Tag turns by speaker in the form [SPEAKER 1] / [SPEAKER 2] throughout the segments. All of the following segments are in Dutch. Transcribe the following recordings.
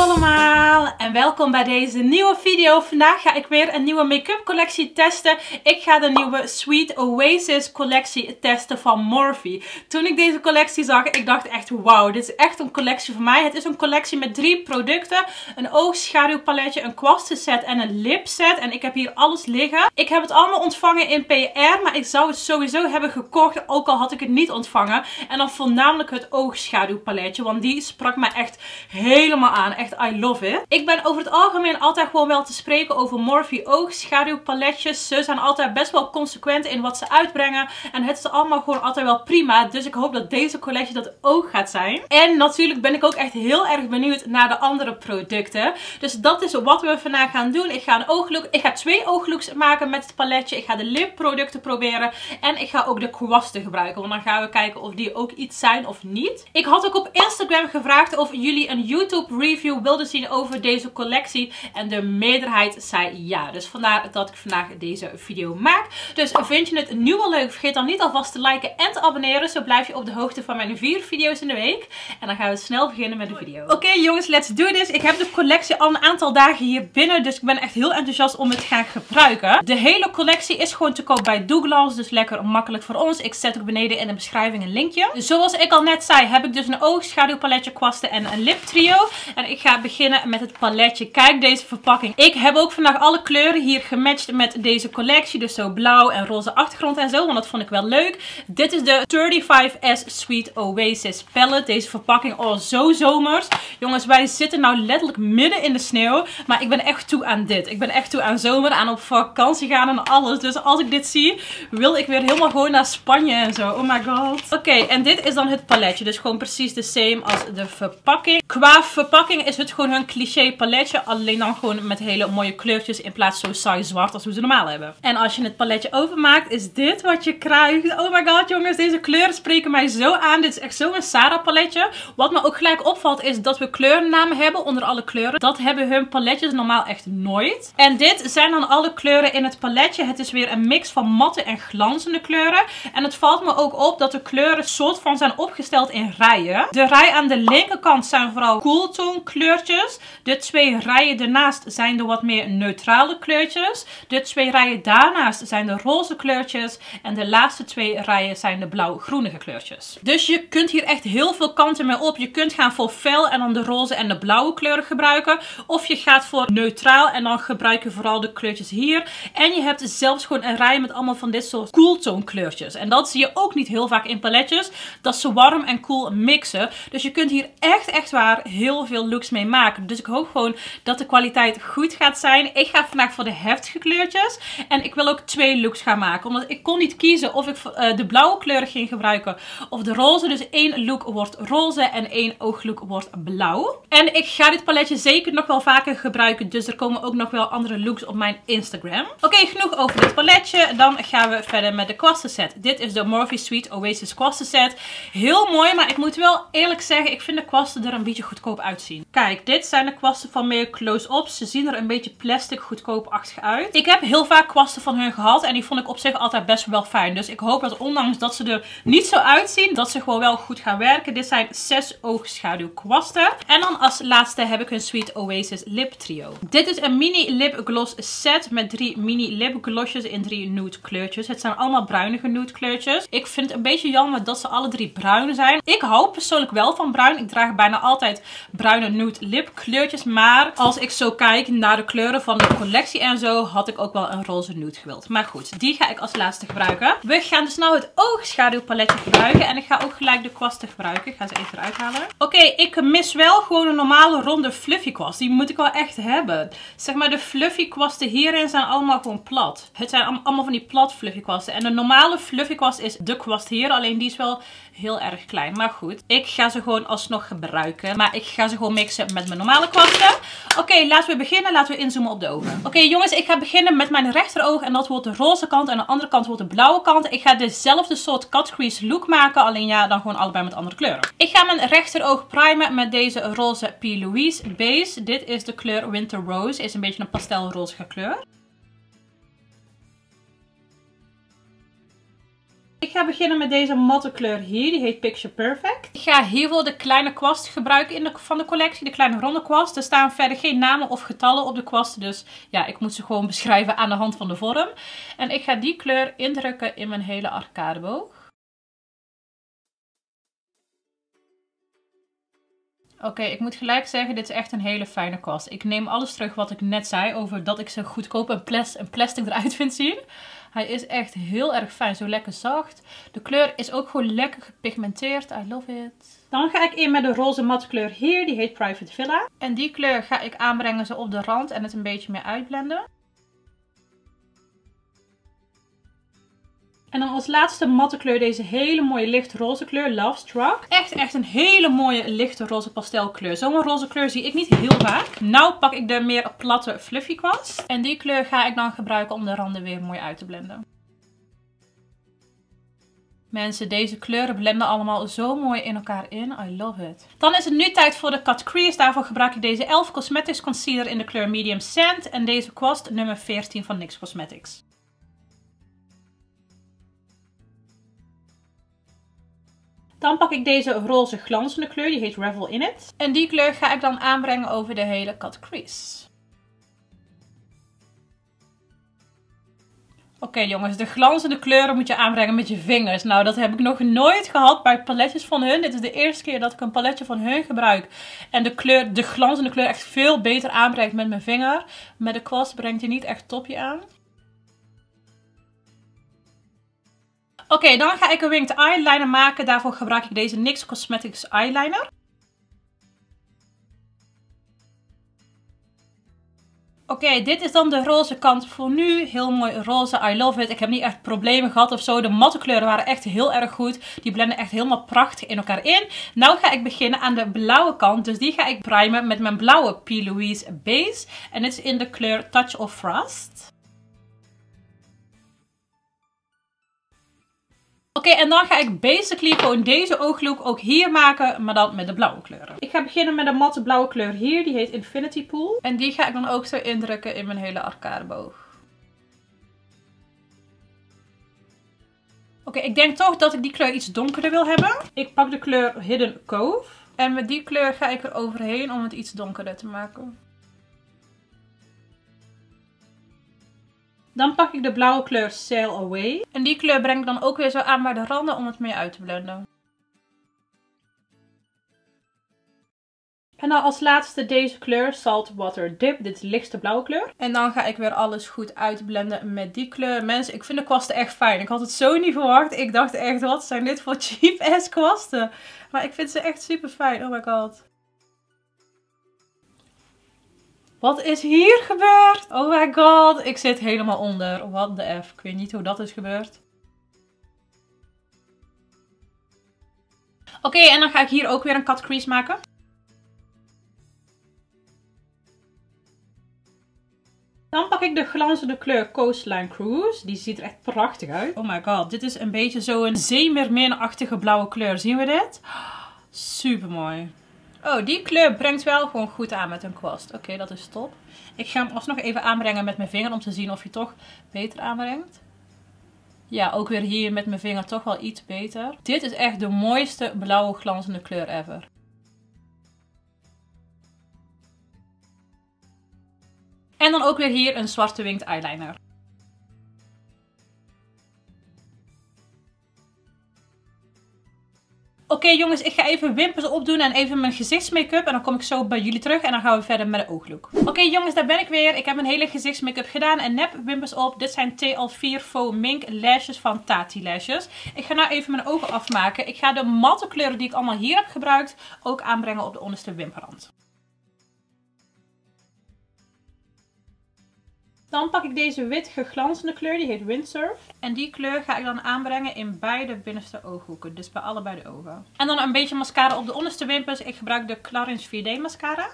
[SPEAKER 1] allemaal welkom bij deze nieuwe video. Vandaag ga ik weer een nieuwe make-up collectie testen. Ik ga de nieuwe Sweet Oasis collectie testen van Morphe. Toen ik deze collectie zag, ik dacht echt wauw, dit is echt een collectie voor mij. Het is een collectie met drie producten. Een oogschaduwpaletje, een kwastenset en een lipset. En ik heb hier alles liggen. Ik heb het allemaal ontvangen in PR, maar ik zou het sowieso hebben gekocht, ook al had ik het niet ontvangen. En dan voornamelijk het oogschaduwpaletje, want die sprak mij echt helemaal aan. Echt, I love it. Ik ben over het algemeen altijd gewoon wel te spreken over Morphe oogschaduwpaletjes. Ze zijn altijd best wel consequent in wat ze uitbrengen. En het is allemaal gewoon altijd wel prima. Dus ik hoop dat deze collectie dat ook gaat zijn. En natuurlijk ben ik ook echt heel erg benieuwd naar de andere producten. Dus dat is wat we vandaag gaan doen. Ik ga een ooglook. Ik ga twee ooglooks maken met het paletje. Ik ga de lipproducten proberen. En ik ga ook de kwasten gebruiken. Want dan gaan we kijken of die ook iets zijn of niet. Ik had ook op Instagram gevraagd of jullie een YouTube review wilden zien over deze collectie. En de meerderheid zei ja. Dus vandaar dat ik vandaag deze video maak. Dus vind je het nu al leuk? Vergeet dan niet alvast te liken en te abonneren. Zo blijf je op de hoogte van mijn vier video's in de week. En dan gaan we snel beginnen met de video. Oké jongens, let's do this. Ik heb de collectie al een aantal dagen hier binnen. Dus ik ben echt heel enthousiast om het te gaan gebruiken. De hele collectie is gewoon te koop bij Douglas. Dus lekker makkelijk voor ons. Ik zet ook beneden in de beschrijving een linkje. Zoals ik al net zei, heb ik dus een oogschaduwpaletje, kwasten en een lip trio. En ik ga beginnen met het Kijk deze verpakking. Ik heb ook vandaag alle kleuren hier gematcht met deze collectie. Dus zo blauw en roze achtergrond en zo. Want dat vond ik wel leuk. Dit is de 35S Sweet Oasis palette. Deze verpakking, oh zo zomers. Jongens, wij zitten nou letterlijk midden in de sneeuw. Maar ik ben echt toe aan dit. Ik ben echt toe aan zomer, aan op vakantie gaan en alles. Dus als ik dit zie, wil ik weer helemaal gewoon naar Spanje en zo. Oh my god. Oké, en dit is dan het paletje. Dus gewoon precies de same als de verpakking. Qua verpakking is het gewoon een cliché paletje. Alleen dan gewoon met hele mooie kleurtjes in plaats zo saai zwart als we ze normaal hebben. En als je het paletje openmaakt, is dit wat je krijgt. Oh my god jongens, deze kleuren spreken mij zo aan. Dit is echt zo'n Sarah paletje. Wat me ook gelijk opvalt is dat we kleurnamen hebben onder alle kleuren. Dat hebben hun paletjes normaal echt nooit. En dit zijn dan alle kleuren in het paletje. Het is weer een mix van matte en glanzende kleuren. En het valt me ook op dat de kleuren soort van zijn opgesteld in rijen. De rij aan de linkerkant zijn vooral cooltone kleurtjes. De twee rijen daarnaast zijn de wat meer neutrale kleurtjes. De twee rijen daarnaast zijn de roze kleurtjes. En de laatste twee rijen zijn de blauw-groenige kleurtjes. Dus je kunt hier echt heel veel kanten mee op. Je kunt gaan voor fel en dan de roze en de blauwe kleuren gebruiken. Of je gaat voor neutraal en dan gebruik je vooral de kleurtjes hier. En je hebt zelfs gewoon een rij met allemaal van dit soort cooltone kleurtjes. En dat zie je ook niet heel vaak in paletjes. Dat ze warm en cool mixen. Dus je kunt hier echt, echt waar heel veel looks mee maken. Dus ik hoop gewoon dat de kwaliteit goed gaat zijn. Ik ga vandaag voor de heftige kleurtjes. En ik wil ook twee looks gaan maken. Omdat ik kon niet kiezen of ik uh, de blauwe kleuren ging gebruiken of de roze. Dus één look wordt roze en één ooglook wordt blauw. En ik ga dit paletje zeker nog wel vaker gebruiken. Dus er komen ook nog wel andere looks op mijn Instagram. Oké, genoeg over dit paletje. Dan gaan we verder met de kwastenset. Dit is de Morphe Sweet Oasis kwastenset. Heel mooi, maar ik moet wel eerlijk zeggen, ik vind de kwasten er een beetje goedkoop uitzien. Kijk, dit zijn de kwasten van meer close-up. Ze zien er een beetje plastic goedkoopachtig uit. Ik heb heel vaak kwasten van hun gehad en die vond ik op zich altijd best wel fijn. Dus ik hoop dat ondanks dat ze er niet zo uitzien, dat ze gewoon wel goed gaan werken. Dit zijn zes oogschaduwkwasten. En dan als laatste heb ik een Sweet Oasis Lip Trio. Dit is een mini lip gloss set met drie mini lip glossjes in drie nude kleurtjes. Het zijn allemaal bruinige nude kleurtjes. Ik vind het een beetje jammer dat ze alle drie bruin zijn. Ik hou persoonlijk wel van bruin. Ik draag bijna altijd bruine nude lip kleurtjes. Maar als ik zo kijk naar de kleuren van de collectie en zo, had ik ook wel een roze nude gewild. Maar goed, die ga ik als laatste gebruiken. We gaan dus nou het oogschaduwpaletje gebruiken. En ik ga ook gelijk de kwasten gebruiken. Ik ga ze even eruit halen. Oké, ik mis wel gewoon een normale ronde fluffy kwast. Die moet ik wel echt hebben. Zeg maar de fluffy kwasten hierin zijn allemaal gewoon plat. Het zijn allemaal van die plat fluffy kwasten. En de normale fluffy kwast is de kwast hier. Alleen die is wel heel erg klein. Maar goed, ik ga ze gewoon alsnog gebruiken. Maar ik ga ze gewoon mixen met mijn normale kwasten. Oké, laten we beginnen. Laten we inzoomen op de ogen. Oké jongens, ik ga beginnen met mijn rechteroog. En dat wordt de roze kant. En de andere kant wordt de blauwe kant. Ik ga dezelfde soort cut crease look maken. Alleen ja, dan gewoon allebei met andere kleuren. Ik ga mijn rechteroog primen met deze roze P. Louise base. Dit is de kleur Winter Rose. Is een beetje een pastelroze kleur. Ik ga beginnen met deze matte kleur hier. Die heet Picture Perfect. Ik ga hiervoor de kleine kwast gebruiken in van de collectie. De kleine ronde kwast. Er staan verder geen namen of getallen op de kwasten. Dus ja, ik moet ze gewoon beschrijven aan de hand van de vorm. En ik ga die kleur indrukken in mijn hele arcadeboog. Oké, ik moet gelijk zeggen, dit is echt een hele fijne kwast. Ik neem alles terug wat ik net zei over dat ik ze goedkoop en plastic eruit vind zien. Hij is echt heel erg fijn, zo lekker zacht. De kleur is ook gewoon lekker gepigmenteerd. I love it. Dan ga ik in met de roze matkleur hier, die heet Private Villa. En die kleur ga ik aanbrengen zo op de rand en het een beetje meer uitblenden. En dan als laatste matte kleur deze hele mooie lichtroze kleur, Love Struck. Echt, echt een hele mooie lichte roze pastelkleur. Zo'n roze kleur zie ik niet heel vaak. Nou pak ik de meer platte fluffy kwast. En die kleur ga ik dan gebruiken om de randen weer mooi uit te blenden. Mensen, deze kleuren blenden allemaal zo mooi in elkaar in. I love it. Dan is het nu tijd voor de cut crease. Daarvoor gebruik ik deze Elf Cosmetics Concealer in de kleur Medium Sand. En deze kwast nummer 14 van NYX Cosmetics. Dan pak ik deze roze glanzende kleur, die heet Revel In It. En die kleur ga ik dan aanbrengen over de hele cut crease. Oké jongens, de glanzende kleuren moet je aanbrengen met je vingers. Nou, dat heb ik nog nooit gehad bij paletjes van hun. Dit is de eerste keer dat ik een paletje van hun gebruik. En de, kleur, de glanzende kleur echt veel beter aanbrengt met mijn vinger. Met de kwast brengt hij niet echt topje aan. Oké, dan ga ik een winged eyeliner maken. Daarvoor gebruik ik deze NYX Cosmetics eyeliner. Oké, dit is dan de roze kant voor nu. Heel mooi roze, I love it. Ik heb niet echt problemen gehad of zo. De matte kleuren waren echt heel erg goed. Die blenden echt helemaal prachtig in elkaar in. Nou ga ik beginnen aan de blauwe kant. Dus die ga ik primen met mijn blauwe P. Louise base. En dit is in de kleur Touch of Frost. Oké, en dan ga ik basically gewoon deze ooglook ook hier maken, maar dan met de blauwe kleuren. Ik ga beginnen met een matte blauwe kleur hier, die heet Infinity Pool. En die ga ik dan ook zo indrukken in mijn hele arcadeboog. Oké, ik denk toch dat ik die kleur iets donkerder wil hebben. Ik pak de kleur Hidden Cove. En met die kleur ga ik er overheen om het iets donkerder te maken. Dan pak ik de blauwe kleur Sail Away. En die kleur breng ik dan ook weer zo aan bij de randen om het meer uit te blenden. En dan als laatste deze kleur, Salt Water Dip. Dit is de lichtste blauwe kleur. En dan ga ik weer alles goed uitblenden met die kleur. Mensen, ik vind de kwasten echt fijn. Ik had het zo niet verwacht. Ik dacht echt, wat zijn dit voor cheap ass kwasten? Maar ik vind ze echt super fijn. Oh my god. Wat is hier gebeurd? Oh my god, ik zit helemaal onder. What the F. Ik weet niet hoe dat is gebeurd. Oké, en dan ga ik hier ook weer een cut crease maken. Dan pak ik de glanzende kleur Coastline Cruise. Die ziet er echt prachtig uit. Oh my god, dit is een beetje zo'n zeemerminachtige blauwe kleur. Zien we dit? Super mooi. Oh, die kleur brengt wel gewoon goed aan met een kwast. Oké, dat is top. Ik ga hem alsnog even aanbrengen met mijn vinger om te zien of hij toch beter aanbrengt. Ja, ook weer hier met mijn vinger toch wel iets beter. Dit is echt de mooiste blauwe glanzende kleur ever. En dan ook weer hier een zwarte winged eyeliner. Oké jongens, ik ga even wimpers opdoen en even mijn gezichtsmake-up. En dan kom ik zo bij jullie terug en dan gaan we verder met de ooglook. Oké jongens, daar ben ik weer. Ik heb mijn hele gezichtsmake-up gedaan en nep wimpers op. Dit zijn TL4 Faux Mink lashes van Tati Lashes. Ik ga nou even mijn ogen afmaken. Ik ga de matte kleuren die ik allemaal hier heb gebruikt ook aanbrengen op de onderste wimperrand. Dan pak ik deze wit geglanzende kleur, die heet Windsurf. En die kleur ga ik dan aanbrengen in beide binnenste ooghoeken, dus bij allebei de ogen. En dan een beetje mascara op de onderste wimpers. Ik gebruik de Clarins 4D mascara.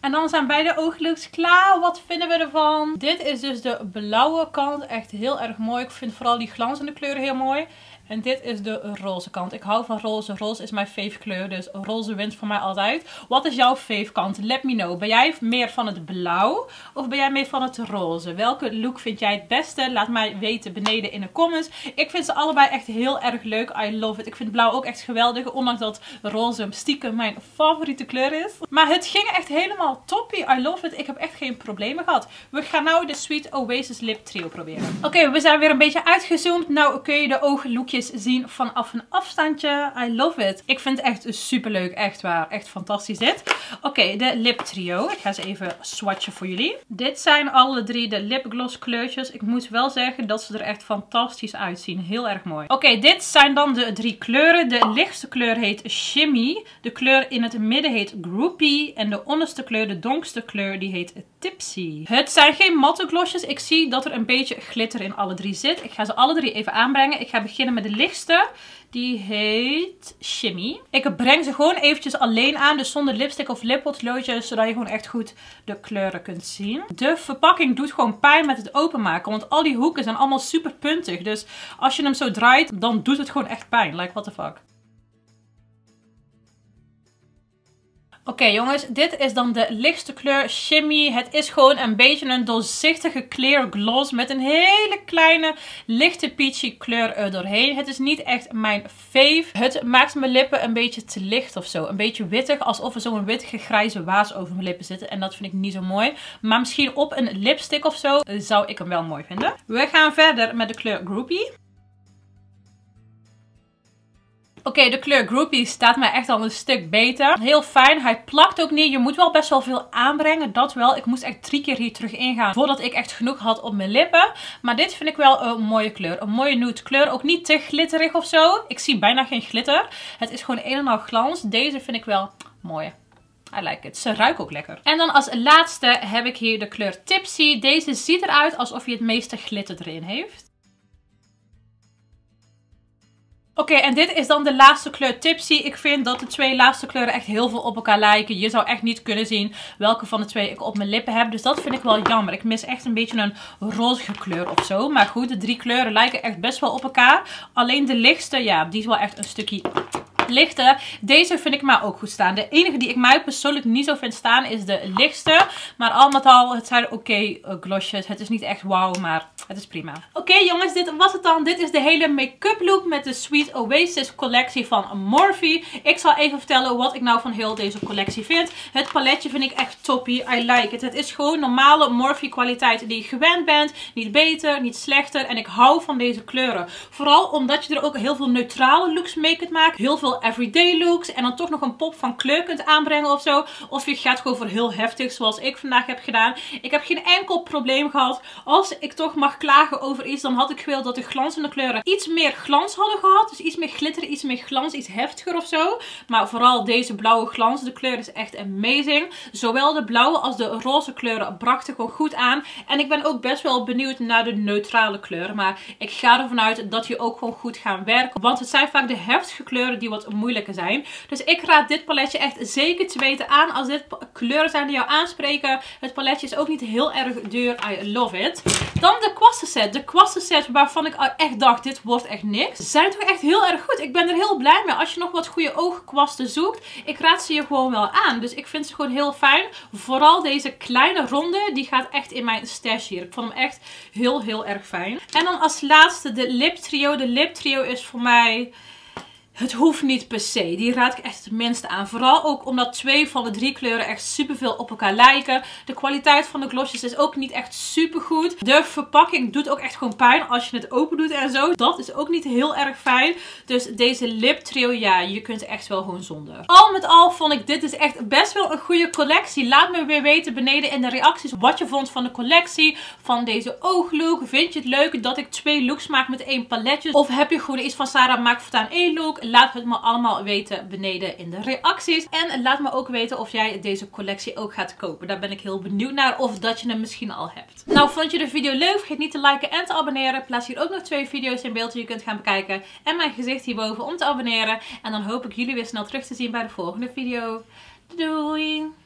[SPEAKER 1] En dan zijn beide ooglooks klaar. Wat vinden we ervan? Dit is dus de blauwe kant. Echt heel erg mooi. Ik vind vooral die glanzende kleuren heel mooi. En dit is de roze kant. Ik hou van roze. Roze is mijn fave kleur. Dus roze wint voor mij altijd. Wat is jouw fave kant? Let me know. Ben jij meer van het blauw? Of ben jij meer van het roze? Welke look vind jij het beste? Laat mij weten beneden in de comments. Ik vind ze allebei echt heel erg leuk. I love it. Ik vind blauw ook echt geweldig. Ondanks dat roze stiekem mijn favoriete kleur is. Maar het ging echt helemaal toppie. I love it. Ik heb echt geen problemen gehad. We gaan nu de Sweet Oasis Lip Trio proberen. Oké, we zijn weer een beetje uitgezoomd. Nou kun je de ooglookjes zien vanaf een afstandje. I love it. Ik vind het echt super leuk. Echt waar. Echt fantastisch dit. Oké, de lip trio. Ik ga ze even swatchen voor jullie. Dit zijn alle drie de lipgloss kleurtjes. Ik moet wel zeggen dat ze er echt fantastisch uitzien. Heel erg mooi. Oké, dit zijn dan de drie kleuren. De lichtste kleur heet Shimmy. De kleur in het midden heet Groupie. En de onderste kleur, de donkste kleur, die heet Tipsy. Het zijn geen matte glossjes. Ik zie dat er een beetje glitter in alle drie zit. Ik ga ze alle drie even aanbrengen. Ik ga beginnen met de lichtste. Die heet Shimmy. Ik breng ze gewoon eventjes alleen aan. Dus zonder lipstick of lippotloodjes. Zodat je gewoon echt goed de kleuren kunt zien. De verpakking doet gewoon pijn met het openmaken. Want al die hoeken zijn allemaal super puntig. Dus als je hem zo draait, dan doet het gewoon echt pijn. Like, what the fuck. Oké jongens, dit is dan de lichtste kleur Shimmy. Het is gewoon een beetje een doorzichtige clear gloss met een hele kleine lichte peachy kleur er doorheen. Het is niet echt mijn fave. Het maakt mijn lippen een beetje te licht of zo. Een beetje wittig, alsof er zo'n wittige grijze waas over mijn lippen zitten. En dat vind ik niet zo mooi. Maar misschien op een lipstick of zo zou ik hem wel mooi vinden. We gaan verder met de kleur Groupie. Oké, de kleur Groupie staat mij echt al een stuk beter. Heel fijn. Hij plakt ook niet. Je moet wel best wel veel aanbrengen. Dat wel. Ik moest echt drie keer hier terug ingaan voordat ik echt genoeg had op mijn lippen. Maar dit vind ik wel een mooie kleur. Een mooie nude kleur. Ook niet te glitterig of zo. Ik zie bijna geen glitter. Het is gewoon een en al glans. Deze vind ik wel mooi. I like it. Ze ruiken ook lekker. En dan als laatste heb ik hier de kleur Tipsy. Deze ziet eruit alsof hij het meeste glitter erin heeft. Oké, en dit is dan de laatste kleur Tipsy. Ik vind dat de twee laatste kleuren echt heel veel op elkaar lijken. Je zou echt niet kunnen zien welke van de twee ik op mijn lippen heb. Dus dat vind ik wel jammer. Ik mis echt een beetje een roze kleur of zo. Maar goed, de drie kleuren lijken echt best wel op elkaar. Alleen de lichtste, ja, die is wel echt een stukje lichte. Deze vind ik maar ook goed staan. De enige die ik mij persoonlijk niet zo vind staan is de lichtste. Maar al met al, het zijn oké eh, glossjes. Het is niet echt wauw, maar het is prima. Oké jongens, dit was het dan. Dit is de hele make-up look met de Sweet Oasis collectie van Morphe. Ik zal even vertellen wat ik nou van heel deze collectie vind. Het paletje vind ik echt toppie. I like it. Het is gewoon normale Morphe kwaliteit die je gewend bent. Niet beter, niet slechter. En ik hou van deze kleuren. Vooral omdat je er ook heel veel neutrale looks mee kunt maken. Heel veel everyday looks. En dan toch nog een pop van kleur kunt aanbrengen of zo. Of je gaat gewoon voor heel heftig zoals ik vandaag heb gedaan. Ik heb geen enkel probleem gehad. Als ik toch mag klagen over iets, dan had ik gewild dat de glanzende kleuren iets meer glans hadden gehad. Dus iets meer glitter, iets meer glans, iets heftiger of zo. Maar vooral deze blauwe glans, de kleur is echt amazing. Zowel de blauwe als de roze kleuren brachten gewoon goed aan. En ik ben ook best wel benieuwd naar de neutrale kleuren. Maar ik ga ervan uit dat die ook gewoon goed gaan werken. Want het zijn vaak de heftige kleuren die wat moeilijker zijn. Dus ik raad dit paletje echt zeker te weten aan. Als dit kleuren zijn die jou aanspreken. Het paletje is ook niet heel erg duur. I love it. Dan de kwassenset. De kwassenset waarvan ik echt dacht, dit wordt echt niks. Zijn toch echt heel erg goed. Ik ben er heel blij mee. Als je nog wat goede oogkwasten zoekt, ik raad ze je gewoon wel aan. Dus ik vind ze gewoon heel fijn. Vooral deze kleine ronde, die gaat echt in mijn stash hier. Ik vond hem echt heel, heel erg fijn. En dan als laatste de lip trio. De lip trio is voor mij... Het hoeft niet per se. Die raad ik echt het minste aan. Vooral ook omdat twee van de drie kleuren echt super veel op elkaar lijken. De kwaliteit van de glossjes is ook niet echt super goed. De verpakking doet ook echt gewoon pijn als je het open doet en zo. Dat is ook niet heel erg fijn. Dus deze lip trio, ja, je kunt echt wel gewoon zonder. Al met al vond ik dit is echt best wel een goede collectie. Laat me weer weten beneden in de reacties wat je vond van de collectie. Van deze ooglook. Vind je het leuk dat ik twee looks maak met één paletje? Of heb je gewoon iets van Sarah maak voortaan één look? Laat het me allemaal weten beneden in de reacties. En laat me ook weten of jij deze collectie ook gaat kopen. Daar ben ik heel benieuwd naar. Of dat je hem misschien al hebt. Nou, vond je de video leuk? Vergeet niet te liken en te abonneren. Plaats hier ook nog twee video's in beeld die je kunt gaan bekijken. En mijn gezicht hierboven om te abonneren. En dan hoop ik jullie weer snel terug te zien bij de volgende video. Doei!